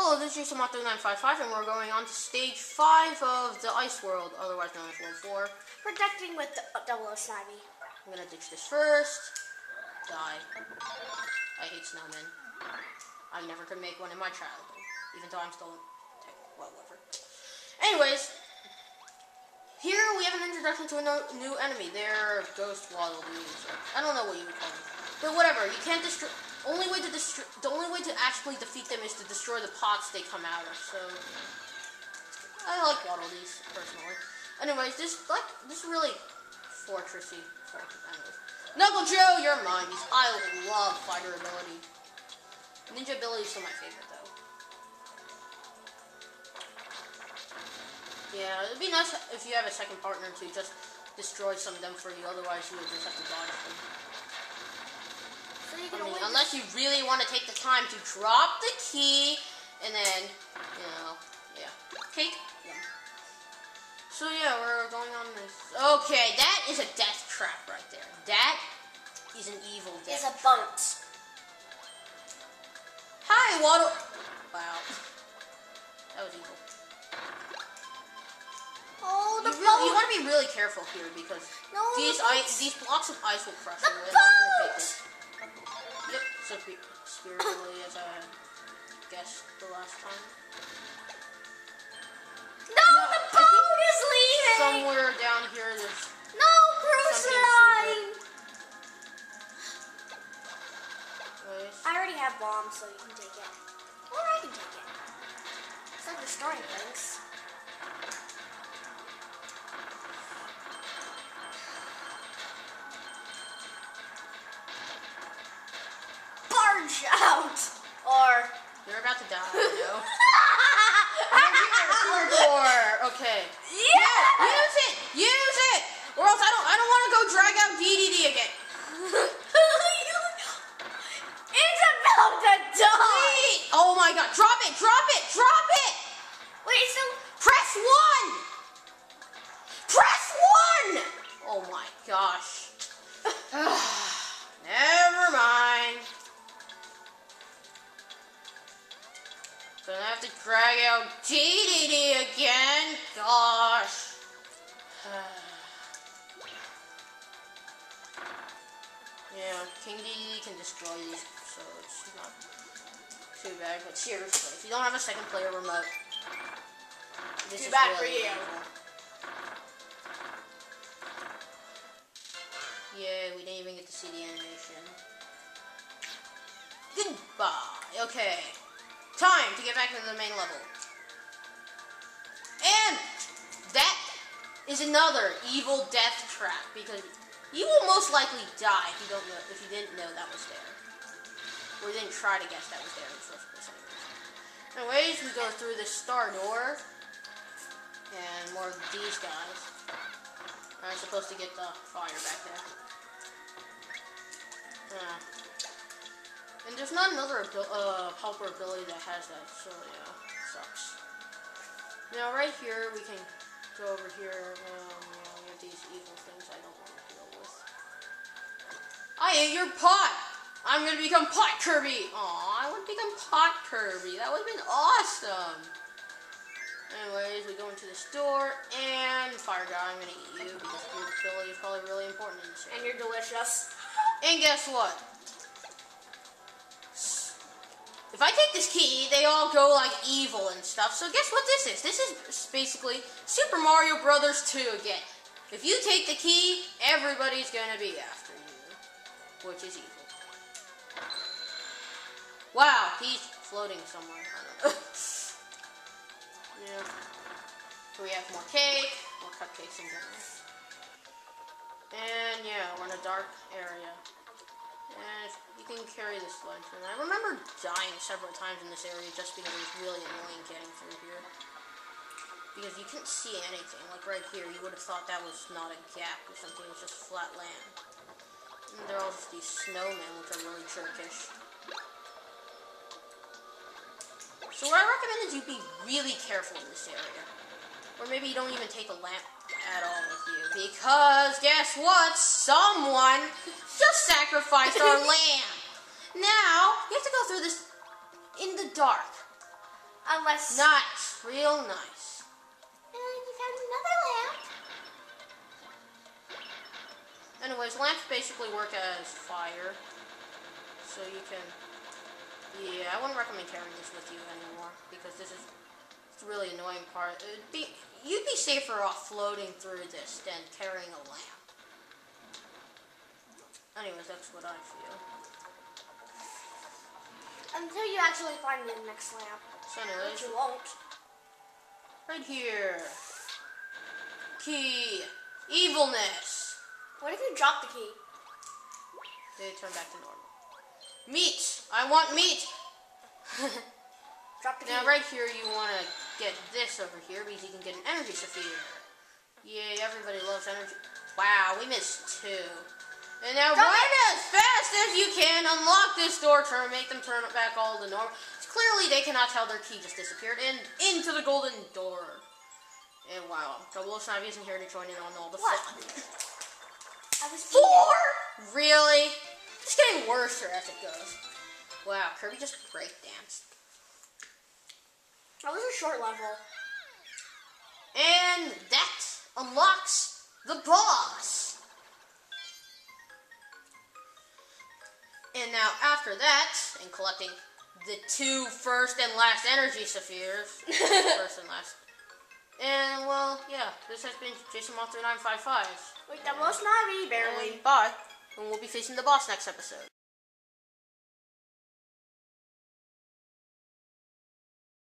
Hello, this is Jason3955, and we're going on to stage 5 of the Ice World, otherwise known as World 4. Protecting with the uh, double snivy. I'm gonna ditch this first. Die. I hate snowmen. I never could make one in my childhood, even though I'm still... Well, whatever. Anyways, here we have an introduction to a no, new enemy. They're ghost waddle. I don't know what you would call them. But whatever, you can't destroy... Only way to destroy... The only way to actually defeat them is to destroy the pots they come out of, so... I like Waddle Dees, personally. Anyways, this, like, this really fortressy. Fortress, anyways. Knuckle Joe, you're mine. I love fighter ability. Ninja ability is still my favorite, though. Yeah, it'd be nice if you have a second partner to just destroy some of them for you. Otherwise, you would just have to dodge them. You I mean, unless you really want to take the time to drop the key and then, you know, yeah, cake. Yum. So yeah, we're going on this. Okay, that is a death trap right there. That is an evil death. is a boat. Hi, Waddle. Wow, that was evil. Oh, You, the really, boat. you want to be really careful here because no, these the ice, these blocks of ice will crush The you. I'm gonna take boat! this. Yep, so spe- spiritually as I guessed the last time. No, No, the boat is leaving. Somewhere down here, there's No, cruise line. I already have bombs, so you can take it. Or I can take it. It's like destroying things. Out! Or. You're about to die, you know. Or okay. yeah! Use it! Use it! Or else I don't I don't want to go drag out DDD again. it's about to die! Wait! Oh my god. Drop it! Drop it! Drop it! Wait, so. Press one! Press one! Oh my gosh. Have to drag out DDD again. Gosh. yeah, King DDD can destroy you, so it's not too bad. But seriously, if you don't have a second player remote, this Too is bad for you. Yeah, we didn't even get to see the animation. Goodbye. Okay. Time to get back to the main level. And that is another evil death trap because you will most likely die if you don't know if you didn't know that was there. Or didn't try to guess that was there in the first place anyways. We go through this star door. And more of these guys. I'm supposed to get the fire back there. Yeah. And there's not another abil- uh, helper ability that has that, so yeah, sucks. Now right here, we can go over here, um, know, we have these evil things I don't want to deal with. I ate your pot! I'm gonna become Pot Kirby! Aw, I would become Pot Kirby, that would've been awesome! Anyways, we go into the store, and Fire Guy, I'm gonna eat you, because your ability is probably really important in this And you're delicious. and guess what? If I take this key, they all go like evil and stuff. So guess what this is? This is basically Super Mario Brothers 2 again. If you take the key, everybody's gonna be after you, which is evil. Wow, he's floating somewhere. I don't know. yeah. So we have more cake, more cupcakes in general. And yeah, we're in a dark area. And you can carry this lantern. I remember dying several times in this area just because it was really annoying getting through here. Because you couldn't see anything. Like right here, you would have thought that was not a gap or something. It was just flat land. And they're all just these snowmen, which are really jerkish. So what I recommend is you be really careful in this area. Or maybe you don't even take a lamp at all with you. Because guess what? Someone just sacrificed our lamb. Now, you have to go through this in the dark. Unless. Nice, real nice. And you found another lamp. Anyways, lamps basically work as fire. So you can... Yeah, I wouldn't recommend carrying this with you anymore. Because this is a really annoying part. It'd be, you'd be safer off floating through this than carrying a lamp. Anyways, that's what I feel. Until you actually find the next lamp. So Which you won't. right here. Key. Evilness. What if you drop the key? They turn back to normal. Meat. I want meat. Drop the key. Now right here you want to get this over here because you can get an energy sphere. Yay, everybody loves energy. Wow, we missed two. And now Drop run as fast as you can, unlock this door, turn, make them turn it back all to normal. Clearly they cannot tell their key just disappeared and into the golden door. And wow, Double Snivy isn't here to join in on all the What? fun. I was Four? Really? It's getting worse as it goes. Wow, Kirby just breakdanced. That was a short level. And that unlocks the boss. Now after that, and collecting the two first and last energy spheres, first and last. And well, yeah, this has been Jason Monster 955. Wait, that was not barely. Bye. And we'll be facing the boss next episode.